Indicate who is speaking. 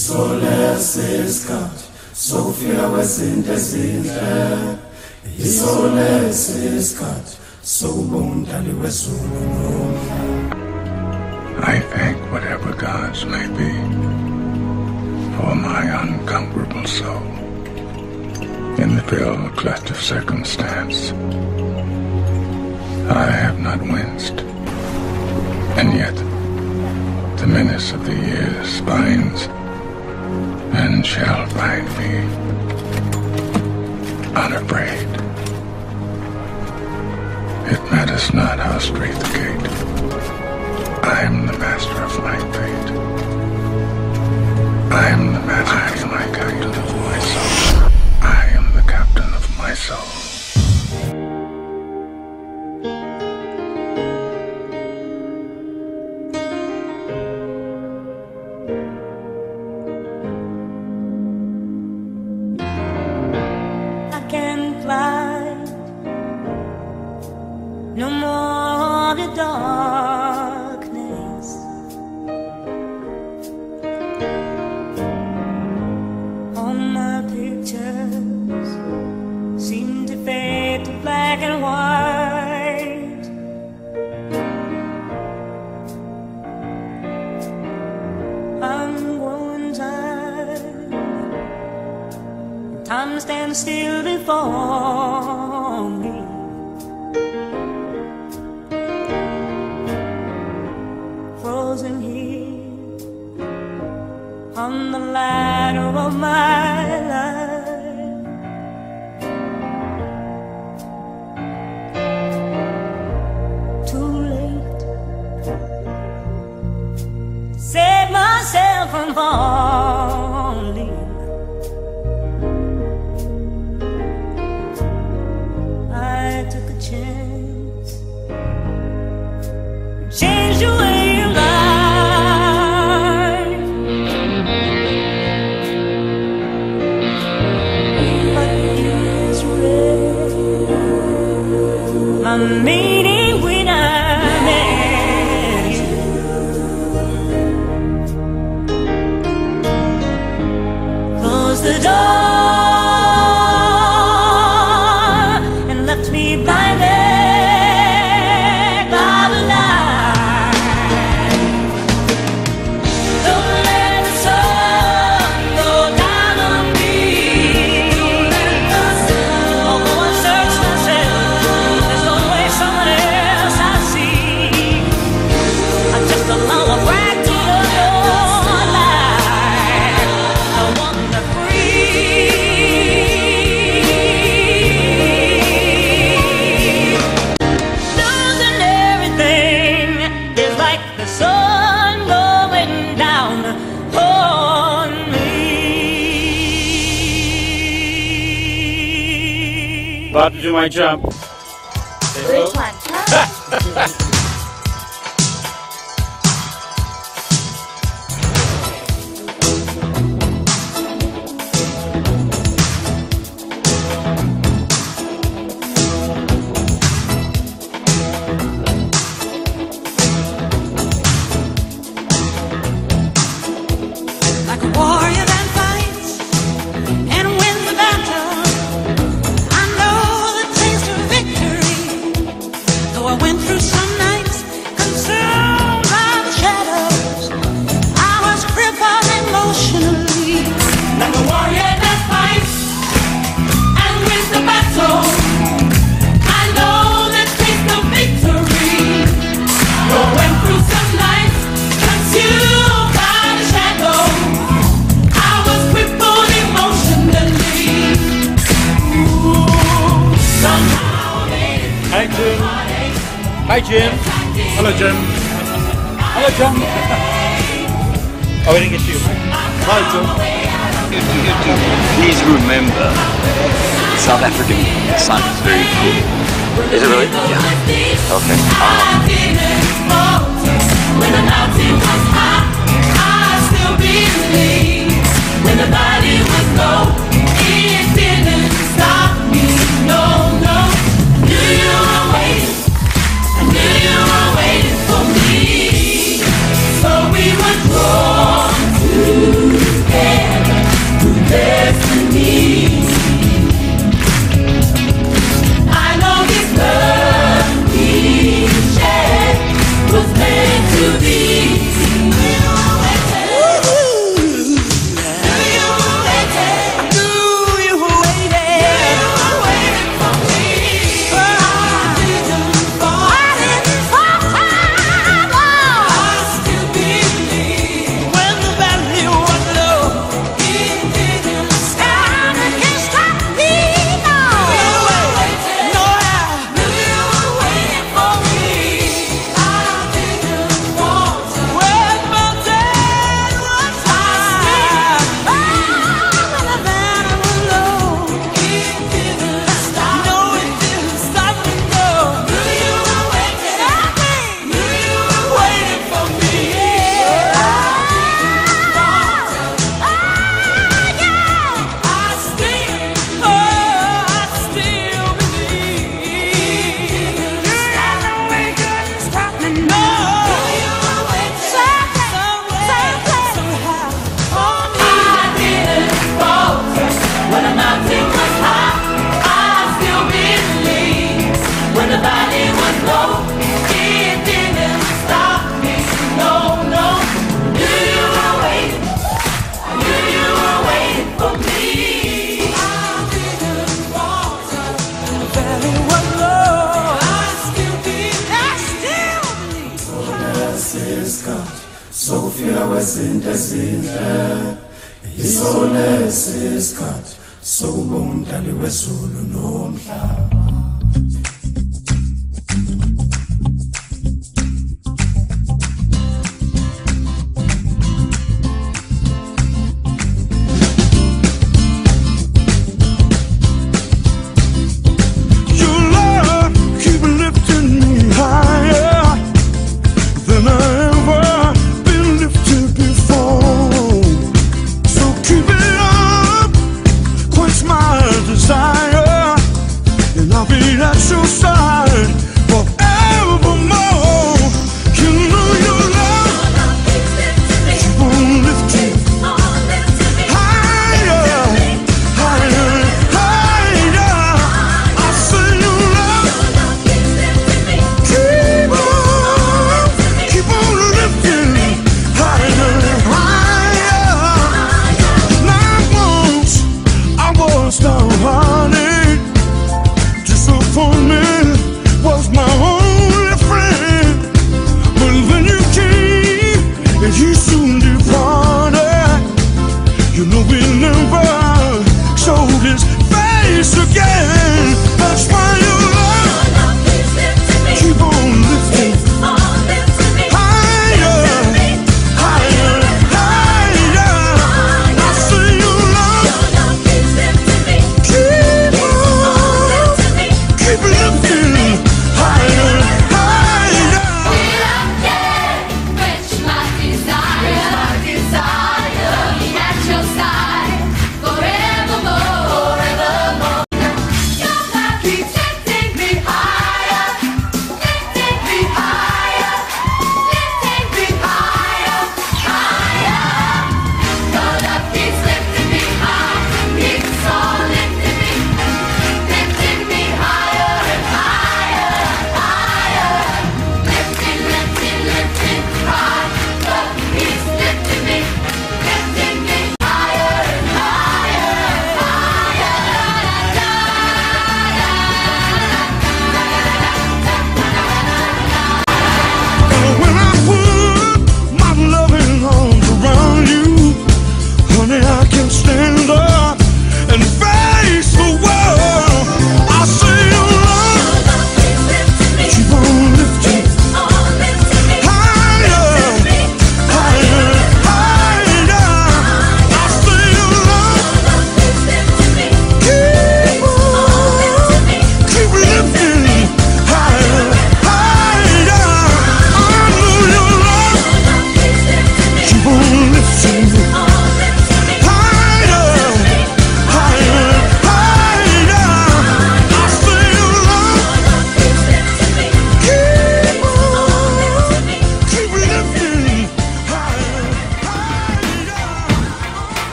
Speaker 1: isolesi isikhathi sokufika kwezinto ezinhle isolesi isikhathi sokubonga umdali wezulu
Speaker 2: I thank whatever gods may be for my unconquerable soul. In the dull cleft of circumstance, I have not winced, and yet the menace of the years binds shall find me unafraid. It matters not how strait the gate. I am the master of my fate. I am the master of my captain my soul. I am the captain of my soul.
Speaker 3: Still before me. Frozen here on the ladder of my life.
Speaker 4: Do my jump. Hi, Jim. Hello, Jim. Hello, Jim. oh, we didn't get you. Hi, Jim.
Speaker 5: Please remember, South African sun is very cool. Is it really? Yeah. Okay.
Speaker 3: When